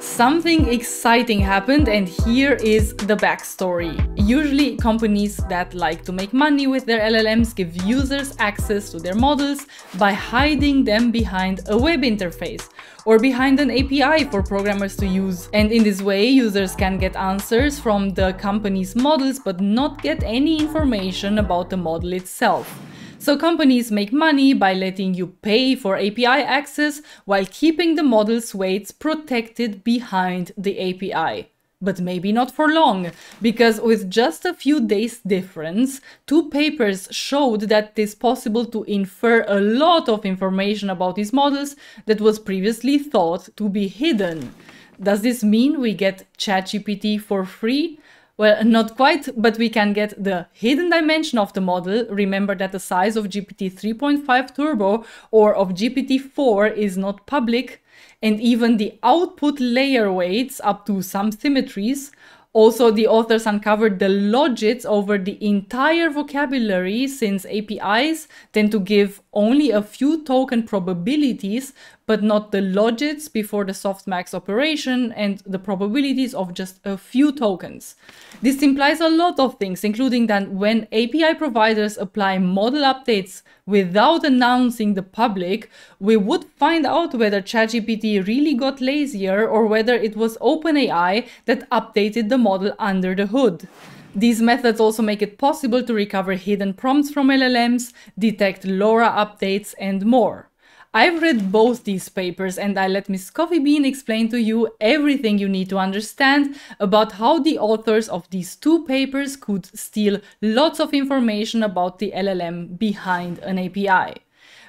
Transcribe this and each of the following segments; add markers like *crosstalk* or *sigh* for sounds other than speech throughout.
Something exciting happened and here is the backstory. Usually companies that like to make money with their LLMs give users access to their models by hiding them behind a web interface or behind an API for programmers to use. And in this way, users can get answers from the company's models but not get any information about the model itself. So companies make money by letting you pay for API access while keeping the model's weights protected behind the API. But maybe not for long, because with just a few days difference, two papers showed that it is possible to infer a lot of information about these models that was previously thought to be hidden. Does this mean we get ChatGPT for free? Well, not quite, but we can get the hidden dimension of the model. Remember that the size of GPT 3.5 Turbo or of GPT 4 is not public, and even the output layer weights up to some symmetries. Also, the authors uncovered the logits over the entire vocabulary since APIs tend to give only a few token probabilities, but not the logits before the softmax operation and the probabilities of just a few tokens. This implies a lot of things, including that when API providers apply model updates without announcing the public, we would find out whether ChatGPT really got lazier or whether it was OpenAI that updated the model under the hood. These methods also make it possible to recover hidden prompts from LLMs, detect LoRA updates, and more. I've read both these papers and I let Miss Coffee Bean explain to you everything you need to understand about how the authors of these two papers could steal lots of information about the LLM behind an API.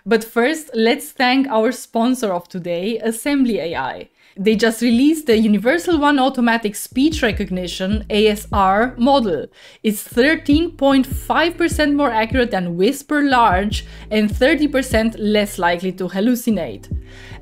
But first, let's thank our sponsor of today, AssemblyAI. They just released the Universal One Automatic Speech Recognition ASR model. It's 13.5% more accurate than Whisper Large and 30% less likely to hallucinate.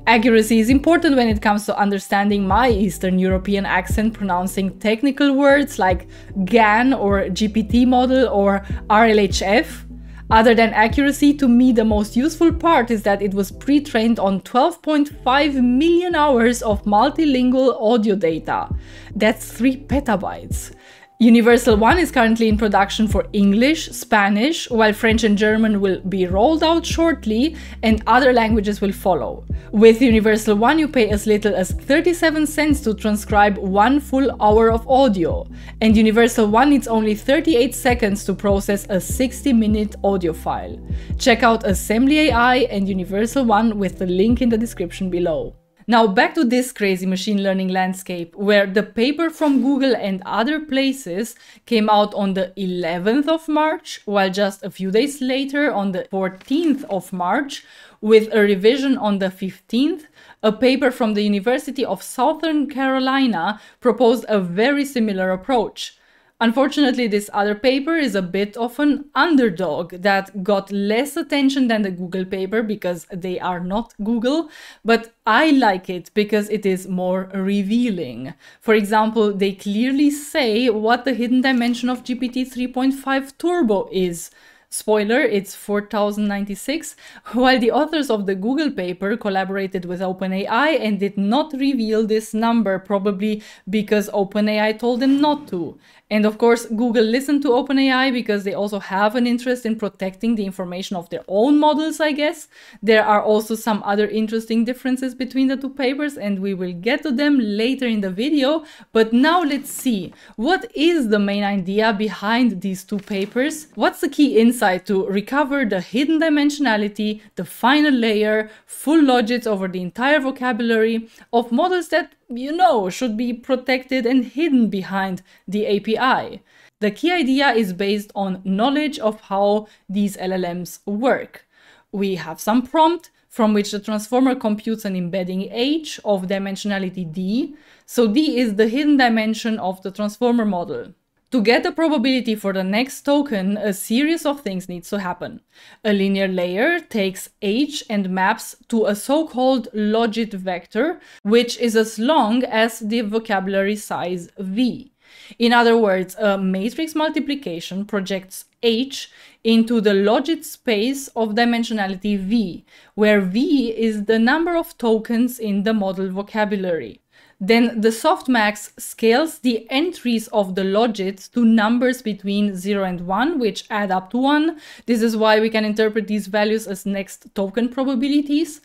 Accuracy is important when it comes to understanding my Eastern European accent pronouncing technical words like GAN or GPT model or RLHF other than accuracy, to me the most useful part is that it was pre-trained on 12.5 million hours of multilingual audio data. That's 3 petabytes. Universal One is currently in production for English, Spanish, while French and German will be rolled out shortly and other languages will follow. With Universal One, you pay as little as 37 cents to transcribe one full hour of audio, and Universal One needs only 38 seconds to process a 60 minute audio file. Check out AssemblyAI and Universal One with the link in the description below. Now back to this crazy machine learning landscape where the paper from Google and other places came out on the 11th of March, while just a few days later on the 14th of March, with a revision on the 15th, a paper from the University of Southern Carolina proposed a very similar approach. Unfortunately, this other paper is a bit of an underdog that got less attention than the Google paper because they are not Google, but I like it because it is more revealing. For example, they clearly say what the hidden dimension of GPT 3.5 Turbo is. Spoiler, it's 4096, while the authors of the Google paper collaborated with OpenAI and did not reveal this number, probably because OpenAI told them not to. And of course, Google listened to OpenAI because they also have an interest in protecting the information of their own models, I guess. There are also some other interesting differences between the two papers, and we will get to them later in the video. But now let's see, what is the main idea behind these two papers? What's the key insight to recover the hidden dimensionality, the final layer, full logits over the entire vocabulary of models that you know, should be protected and hidden behind the API. The key idea is based on knowledge of how these LLMs work. We have some prompt from which the transformer computes an embedding H of dimensionality D. So D is the hidden dimension of the transformer model. To get the probability for the next token, a series of things needs to happen. A linear layer takes h and maps to a so-called logit vector, which is as long as the vocabulary size v. In other words, a matrix multiplication projects h into the logit space of dimensionality v, where v is the number of tokens in the model vocabulary. Then the softmax scales the entries of the logit to numbers between 0 and 1, which add up to 1. This is why we can interpret these values as next token probabilities.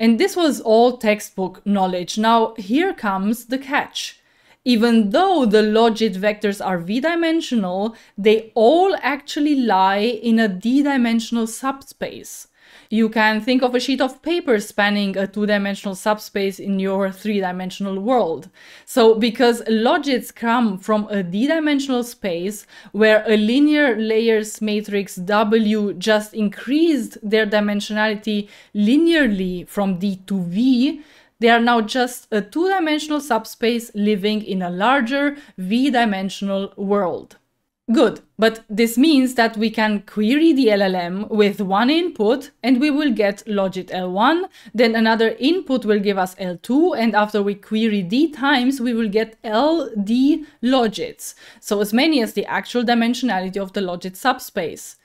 And this was all textbook knowledge. Now, here comes the catch. Even though the logit vectors are v-dimensional, they all actually lie in a d-dimensional subspace. You can think of a sheet of paper spanning a two-dimensional subspace in your three-dimensional world. So because logits come from a d-dimensional space where a linear layers matrix W just increased their dimensionality linearly from D to V, they are now just a two-dimensional subspace living in a larger v-dimensional world. Good, but this means that we can query the LLM with one input and we will get logit L1, then another input will give us L2, and after we query D times, we will get LD logits, so as many as the actual dimensionality of the logit subspace.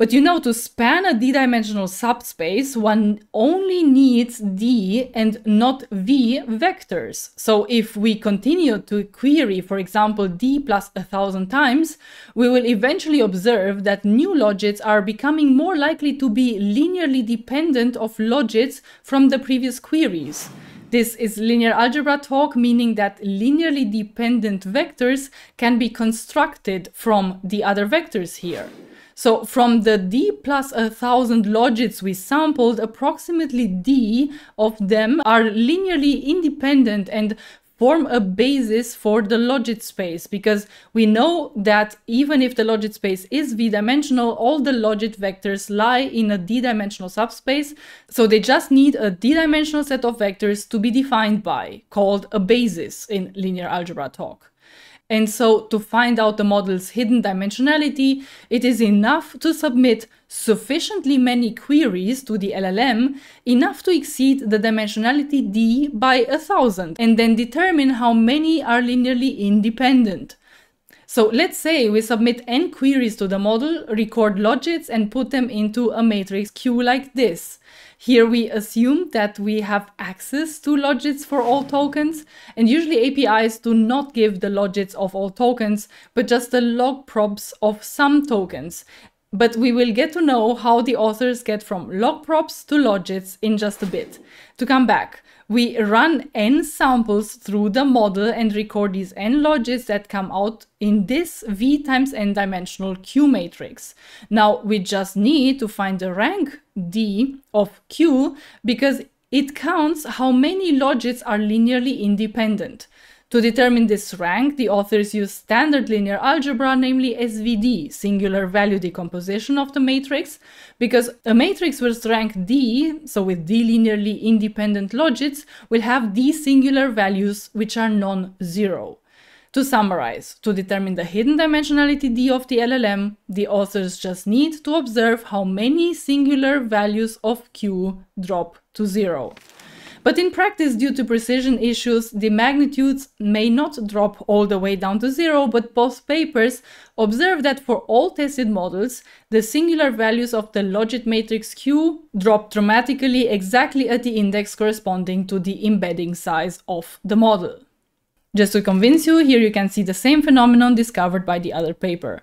But you know, to span a d-dimensional subspace, one only needs d and not v vectors. So if we continue to query, for example, d plus a thousand times, we will eventually observe that new logits are becoming more likely to be linearly dependent of logits from the previous queries. This is linear algebra talk, meaning that linearly dependent vectors can be constructed from the other vectors here. So from the D plus a thousand logits we sampled, approximately D of them are linearly independent and form a basis for the logit space because we know that even if the logit space is v-dimensional, all the logit vectors lie in a d-dimensional subspace. So they just need a d-dimensional set of vectors to be defined by, called a basis in linear algebra talk. And so to find out the model's hidden dimensionality, it is enough to submit sufficiently many queries to the LLM, enough to exceed the dimensionality d by a thousand, and then determine how many are linearly independent. So let's say we submit n queries to the model, record logits, and put them into a matrix Q like this. Here we assume that we have access to logits for all tokens, and usually APIs do not give the logits of all tokens, but just the log probs of some tokens. But we will get to know how the authors get from log probs to logits in just a bit. To come back, we run n samples through the model and record these n logits that come out in this v times n dimensional q matrix. Now we just need to find the rank d of q because it counts how many logits are linearly independent. To determine this rank, the authors use standard linear algebra, namely SVD, singular value decomposition of the matrix, because a matrix with rank D, so with D linearly independent logits, will have D singular values which are non-zero. To summarize, to determine the hidden dimensionality D of the LLM, the authors just need to observe how many singular values of Q drop to zero. But in practice, due to precision issues, the magnitudes may not drop all the way down to zero, but both papers observe that for all tested models, the singular values of the logit matrix Q drop dramatically exactly at the index corresponding to the embedding size of the model. Just to convince you, here you can see the same phenomenon discovered by the other paper.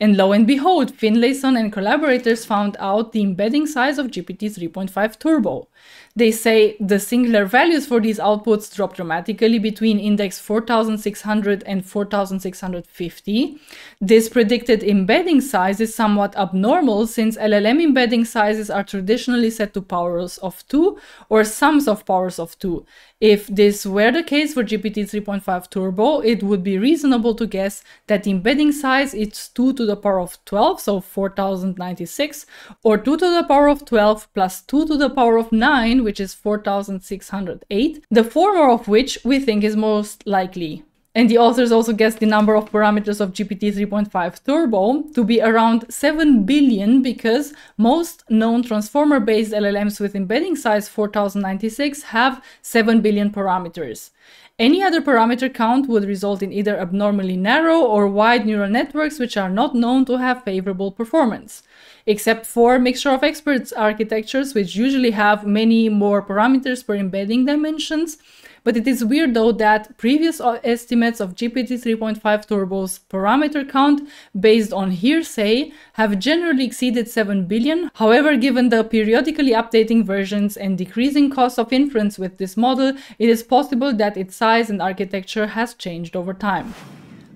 And lo and behold, Finlayson and collaborators found out the embedding size of GPT 3.5 Turbo. They say the singular values for these outputs drop dramatically between index 4600 and 4650. This predicted embedding size is somewhat abnormal since LLM embedding sizes are traditionally set to powers of 2 or sums of powers of 2. If this were the case for GPT 3.5 Turbo, it would be reasonable to guess that the embedding size is 2 to the power of 12, so 4096, or 2 to the power of 12 plus 2 to the power of 9, which is 4608, the former of which we think is most likely. And the authors also guessed the number of parameters of GPT 3.5 Turbo to be around 7 billion because most known transformer based LLMs with embedding size 4096 have 7 billion parameters. Any other parameter count would result in either abnormally narrow or wide neural networks which are not known to have favorable performance except for mixture of experts architectures, which usually have many more parameters per embedding dimensions. But it is weird though that previous estimates of GPT 3.5 Turbo's parameter count based on hearsay have generally exceeded 7 billion. However, given the periodically updating versions and decreasing cost of inference with this model, it is possible that its size and architecture has changed over time.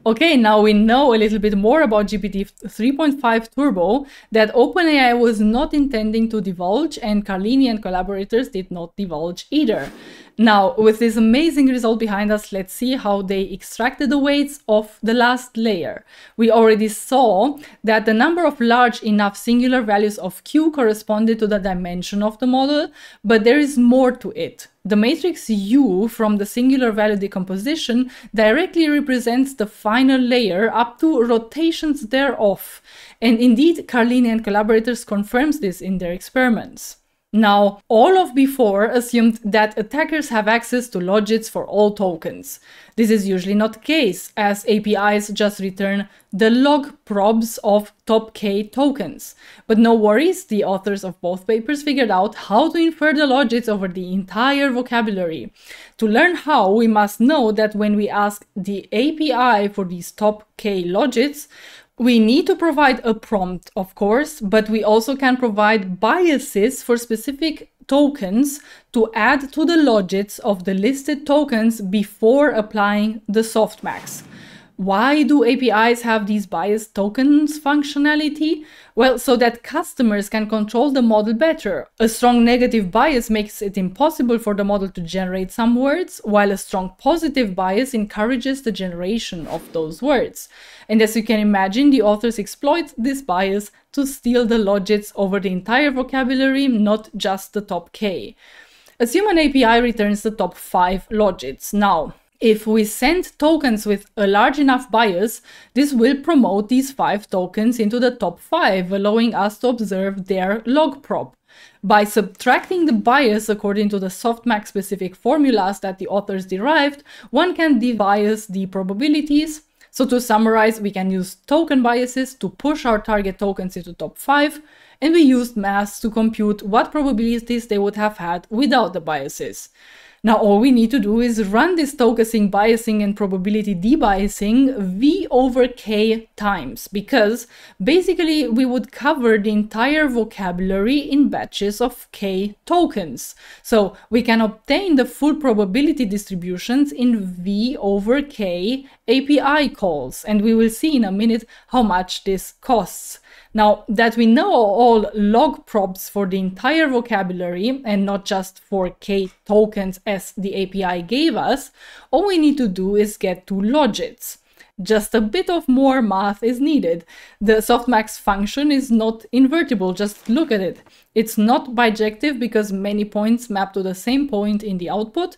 Okay, now we know a little bit more about GPT 3.5 Turbo that OpenAI was not intending to divulge and Carlini and collaborators did not divulge either. Now, with this amazing result behind us, let's see how they extracted the weights of the last layer. We already saw that the number of large enough singular values of Q corresponded to the dimension of the model, but there is more to it. The matrix U from the singular value decomposition directly represents the final layer up to rotations thereof. And indeed, Carlini and collaborators confirms this in their experiments. Now, all of before assumed that attackers have access to logits for all tokens. This is usually not the case, as APIs just return the log probs of top K tokens. But no worries, the authors of both papers figured out how to infer the logits over the entire vocabulary. To learn how, we must know that when we ask the API for these top K logits, we need to provide a prompt, of course, but we also can provide biases for specific tokens to add to the logits of the listed tokens before applying the softmax. Why do APIs have these biased tokens functionality? Well, so that customers can control the model better. A strong negative bias makes it impossible for the model to generate some words, while a strong positive bias encourages the generation of those words. And as you can imagine, the authors exploit this bias to steal the logits over the entire vocabulary, not just the top K. Assume an API returns the top 5 logits. Now, if we send tokens with a large enough bias, this will promote these five tokens into the top five, allowing us to observe their log prob. By subtracting the bias according to the softmax specific formulas that the authors derived, one can debias the probabilities. So to summarize, we can use token biases to push our target tokens into top 5, and we used maths to compute what probabilities they would have had without the biases. Now all we need to do is run this stochastic biasing and probability debiasing V over K times, because basically we would cover the entire vocabulary in batches of K tokens. So we can obtain the full probability distributions in V over K API calls, and we will see in a minute how much this costs. Now that we know all log probs for the entire vocabulary and not just for k tokens as the API gave us, all we need to do is get to logits. Just a bit of more math is needed. The softmax function is not invertible, just look at it. It's not bijective because many points map to the same point in the output,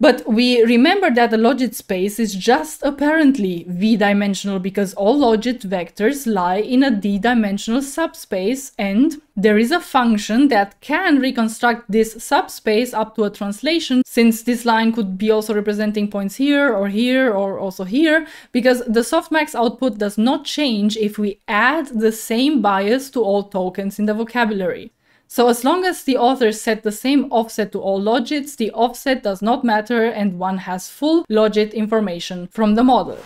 but we remember that the logit space is just apparently v-dimensional because all logit vectors lie in a d-dimensional subspace and there is a function that can reconstruct this subspace up to a translation since this line could be also representing points here or here or also here because the softmax output does not change if we add the same bias to all tokens in the vocabulary. So as long as the author set the same offset to all logits, the offset does not matter and one has full logit information from the model.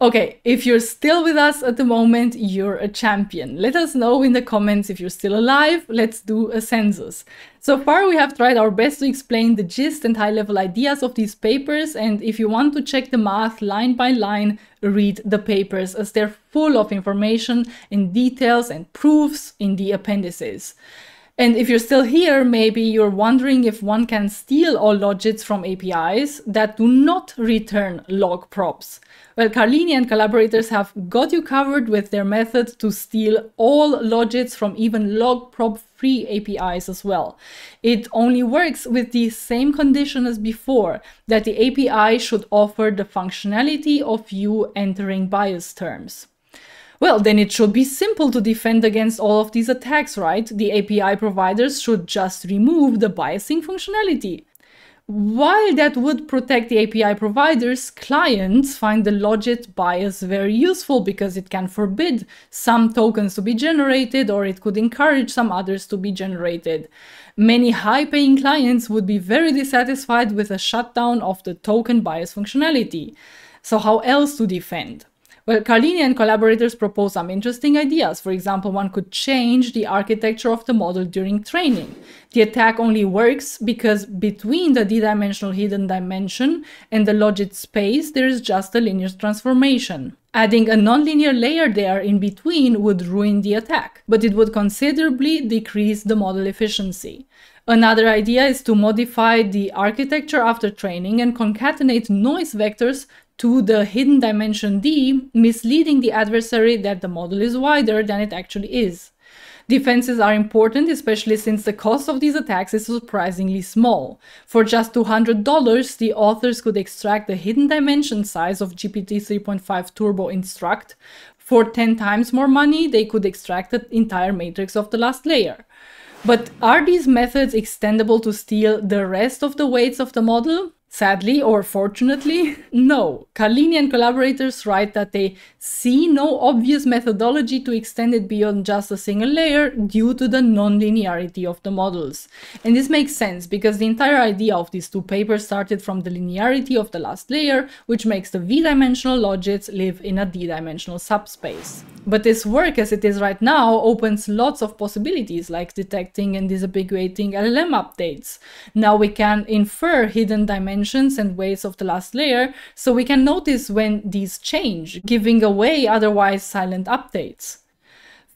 Okay, if you're still with us at the moment, you're a champion. Let us know in the comments if you're still alive. Let's do a census. So far, we have tried our best to explain the gist and high level ideas of these papers. And if you want to check the math line by line, read the papers as they're full of information and details and proofs in the appendices. And if you're still here, maybe you're wondering if one can steal all logits from APIs that do not return log probs. Well, Carlini and collaborators have got you covered with their method to steal all logits from even log prob free APIs as well. It only works with the same condition as before, that the API should offer the functionality of you entering bias terms. Well, then it should be simple to defend against all of these attacks, right? The API providers should just remove the biasing functionality. While that would protect the API providers, clients find the logit bias very useful because it can forbid some tokens to be generated or it could encourage some others to be generated. Many high paying clients would be very dissatisfied with a shutdown of the token bias functionality. So, how else to defend? Well, Carlini and collaborators propose some interesting ideas. For example, one could change the architecture of the model during training. The attack only works because between the d-dimensional hidden dimension and the logit space, there is just a linear transformation. Adding a nonlinear layer there in between would ruin the attack, but it would considerably decrease the model efficiency. Another idea is to modify the architecture after training and concatenate noise vectors to the hidden dimension d, misleading the adversary that the model is wider than it actually is. Defenses are important, especially since the cost of these attacks is surprisingly small. For just $200, the authors could extract the hidden dimension size of GPT 3.5 Turbo Instruct. For 10 times more money, they could extract the entire matrix of the last layer. But are these methods extendable to steal the rest of the weights of the model? Sadly or fortunately, *laughs* no. Carlini and collaborators write that they see no obvious methodology to extend it beyond just a single layer due to the non-linearity of the models. And this makes sense because the entire idea of these two papers started from the linearity of the last layer, which makes the v-dimensional logits live in a d-dimensional subspace. But this work as it is right now opens lots of possibilities like detecting and disambiguating LLM updates. Now we can infer hidden dimensions dimensions and weights of the last layer, so we can notice when these change, giving away otherwise silent updates.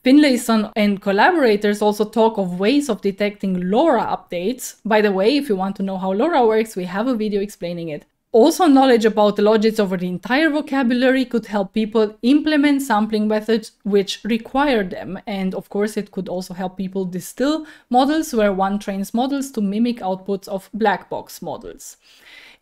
Finlayson and collaborators also talk of ways of detecting LoRA updates. By the way, if you want to know how LoRA works, we have a video explaining it. Also, knowledge about the logits over the entire vocabulary could help people implement sampling methods which require them. And of course, it could also help people distill models where one trains models to mimic outputs of black box models.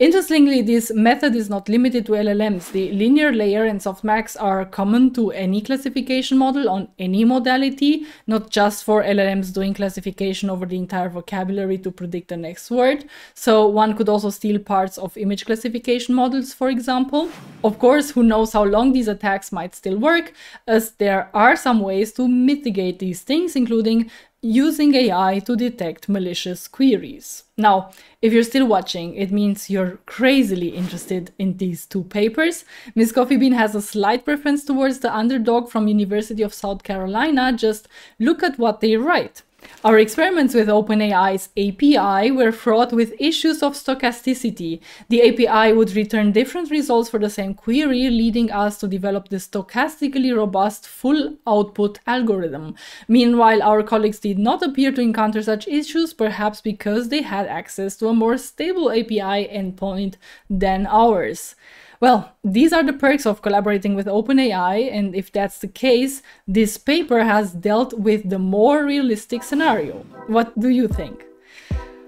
Interestingly, this method is not limited to LLMs. The linear layer and softmax are common to any classification model on any modality, not just for LLMs doing classification over the entire vocabulary to predict the next word. So one could also steal parts of image classification models, for example. Of course, who knows how long these attacks might still work, as there are some ways to mitigate these things, including using AI to detect malicious queries. Now, if you're still watching, it means you're crazily interested in these two papers. Miss Coffee Bean has a slight preference towards the underdog from University of South Carolina. Just look at what they write. Our experiments with OpenAI's API were fraught with issues of stochasticity. The API would return different results for the same query, leading us to develop the stochastically robust full output algorithm. Meanwhile, our colleagues did not appear to encounter such issues, perhaps because they had access to a more stable API endpoint than ours. Well, these are the perks of collaborating with OpenAI, and if that's the case, this paper has dealt with the more realistic scenario. What do you think?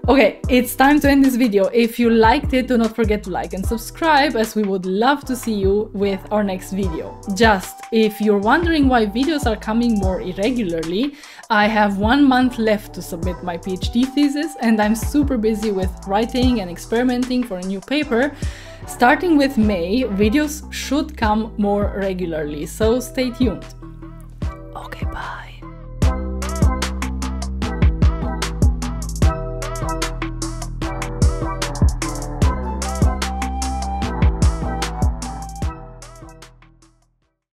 Okay, it's time to end this video. If you liked it, do not forget to like and subscribe as we would love to see you with our next video. Just, if you're wondering why videos are coming more irregularly, I have one month left to submit my PhD thesis and I'm super busy with writing and experimenting for a new paper. Starting with May, videos should come more regularly, so stay tuned. Okay, bye.